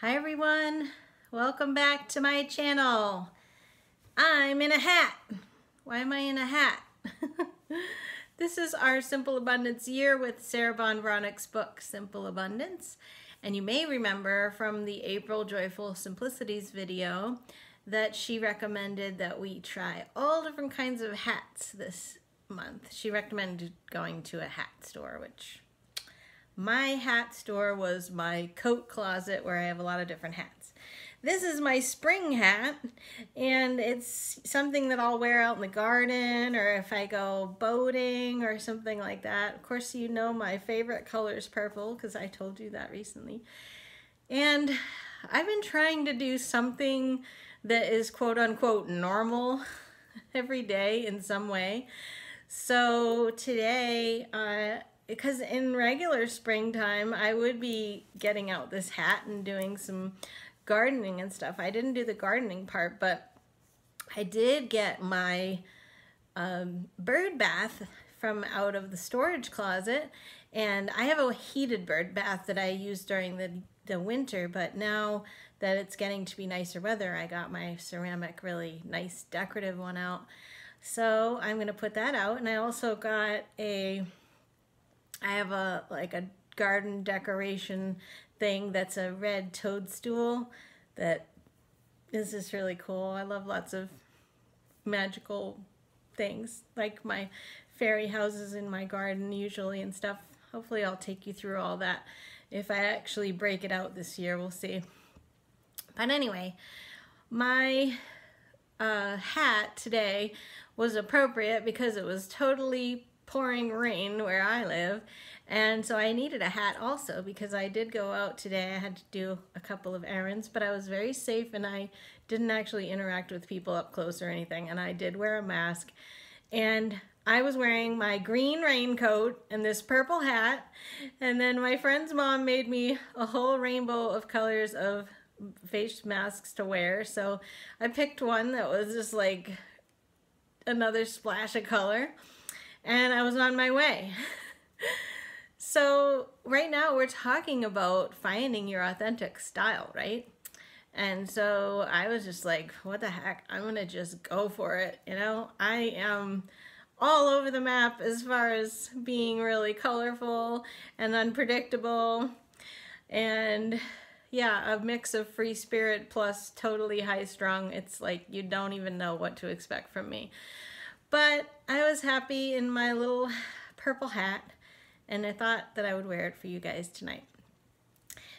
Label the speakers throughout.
Speaker 1: Hi everyone, welcome back to my channel. I'm in a hat. Why am I in a hat? this is our Simple Abundance year with Sarah Ban Breathnach's book, Simple Abundance. And you may remember from the April Joyful Simplicities video that she recommended that we try all different kinds of hats this month. She recommended going to a hat store, which my hat store was my coat closet where I have a lot of different hats. This is my spring hat and it's something that I'll wear out in the garden or if I go boating or something like that. Of course, you know my favorite color is purple because I told you that recently. And I've been trying to do something that is quote unquote normal every day in some way. So today, uh, because in regular springtime, I would be getting out this hat and doing some gardening and stuff. I didn't do the gardening part, but I did get my um, bird bath from out of the storage closet and I have a heated bird bath that I use during the, the winter, but now that it's getting to be nicer weather, I got my ceramic really nice decorative one out. So I'm going to put that out and I also got a I have a like a garden decoration thing that's a red toadstool that is just really cool. I love lots of magical things like my fairy houses in my garden usually and stuff. Hopefully I'll take you through all that. If I actually break it out this year, we'll see. But anyway, my uh, hat today was appropriate because it was totally pouring rain where I live. And so I needed a hat also because I did go out today. I had to do a couple of errands, but I was very safe and I didn't actually interact with people up close or anything. And I did wear a mask. And I was wearing my green raincoat and this purple hat. And then my friend's mom made me a whole rainbow of colors of face masks to wear. So I picked one that was just like another splash of color and I was on my way. so right now we're talking about finding your authentic style, right? And so I was just like, what the heck? I'm going to just go for it. You know, I am all over the map as far as being really colorful and unpredictable. And yeah, a mix of free spirit plus totally high strung. It's like you don't even know what to expect from me. But I was happy in my little purple hat and I thought that I would wear it for you guys tonight.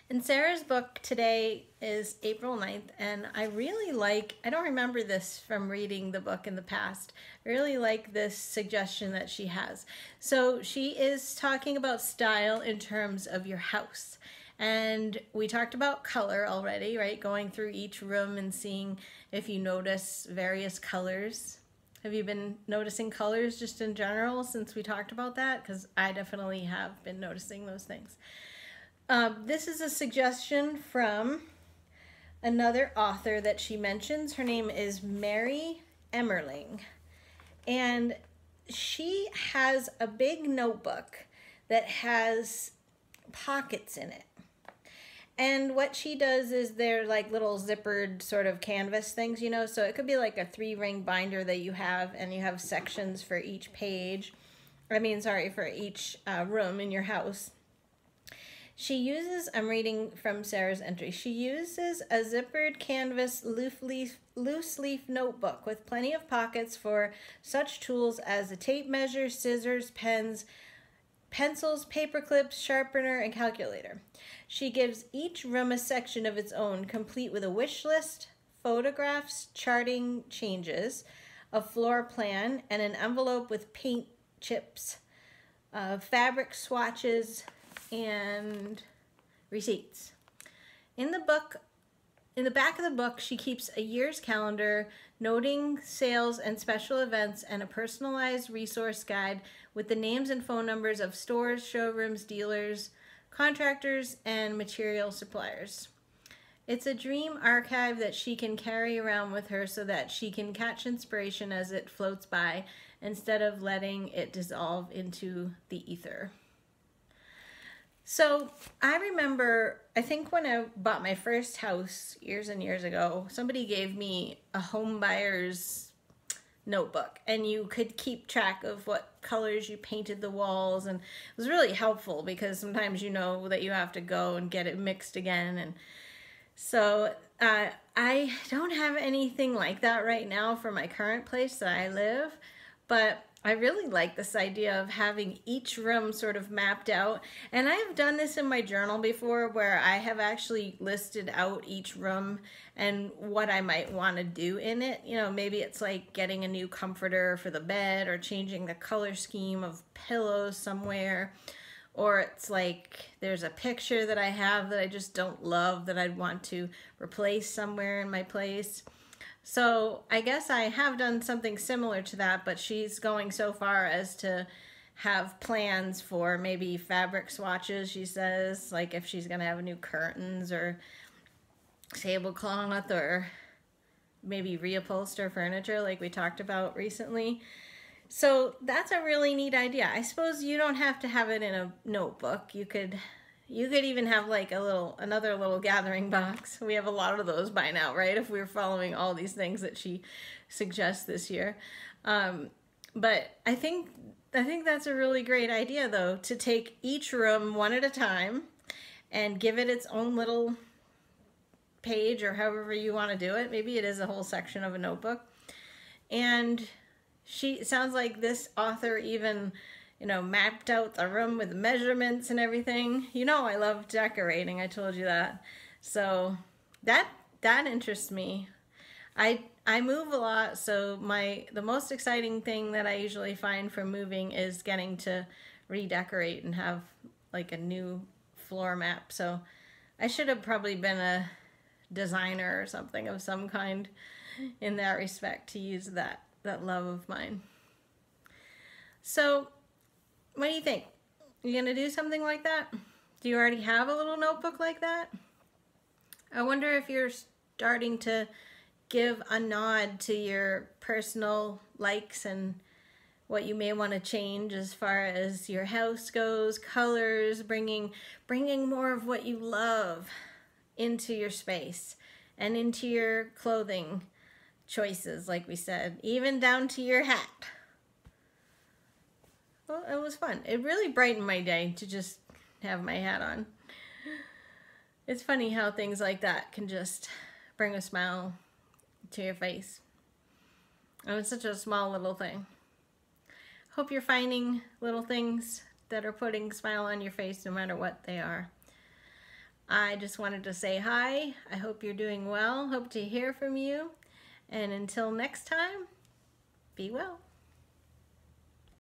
Speaker 1: And Sarah's book today is April 9th, and I really like, I don't remember this from reading the book in the past, I really like this suggestion that she has. So she is talking about style in terms of your house. And we talked about color already, right? Going through each room and seeing if you notice various colors have you been noticing colors just in general since we talked about that? Because I definitely have been noticing those things. Um, this is a suggestion from another author that she mentions. Her name is Mary Emmerling. And she has a big notebook that has pockets in it. And what she does is they're like little zippered sort of canvas things, you know, so it could be like a three ring binder that you have and you have sections for each page. I mean, sorry, for each uh, room in your house. She uses, I'm reading from Sarah's entry, she uses a zippered canvas loose leaf, loose leaf notebook with plenty of pockets for such tools as a tape measure, scissors, pens, pencils, paper clips, sharpener, and calculator. She gives each room a section of its own, complete with a wish list, photographs, charting changes, a floor plan, and an envelope with paint chips, uh, fabric swatches, and receipts. In the book, in the back of the book, she keeps a year's calendar, noting sales and special events, and a personalized resource guide with the names and phone numbers of stores, showrooms, dealers, contractors, and material suppliers. It's a dream archive that she can carry around with her so that she can catch inspiration as it floats by instead of letting it dissolve into the ether. So I remember, I think when I bought my first house years and years ago, somebody gave me a home buyer's notebook and you could keep track of what colors you painted the walls and it was really helpful because sometimes you know that you have to go and get it mixed again and so uh, I don't have anything like that right now for my current place that I live but I really like this idea of having each room sort of mapped out. And I have done this in my journal before where I have actually listed out each room and what I might want to do in it. You know, maybe it's like getting a new comforter for the bed or changing the color scheme of pillows somewhere. Or it's like there's a picture that I have that I just don't love that I'd want to replace somewhere in my place. So I guess I have done something similar to that, but she's going so far as to have plans for maybe fabric swatches, she says, like if she's going to have new curtains or tablecloth or maybe reupholster furniture like we talked about recently. So that's a really neat idea. I suppose you don't have to have it in a notebook. You could you could even have like a little, another little gathering box. We have a lot of those by now, right? If we are following all these things that she suggests this year. Um, but I think, I think that's a really great idea though, to take each room one at a time and give it its own little page or however you want to do it. Maybe it is a whole section of a notebook. And she sounds like this author even you know, mapped out the room with measurements and everything. You know I love decorating, I told you that. So that that interests me. I I move a lot, so my the most exciting thing that I usually find for moving is getting to redecorate and have like a new floor map. So I should have probably been a designer or something of some kind in that respect to use that that love of mine. So what do you think? You gonna do something like that? Do you already have a little notebook like that? I wonder if you're starting to give a nod to your personal likes and what you may want to change as far as your house goes, colors, bringing bringing more of what you love into your space and into your clothing choices like we said, even down to your hat. Well, it was fun. It really brightened my day to just have my hat on. It's funny how things like that can just bring a smile to your face. And it's such a small little thing. Hope you're finding little things that are putting smile on your face no matter what they are. I just wanted to say hi. I hope you're doing well. Hope to hear from you. And until next time, be well.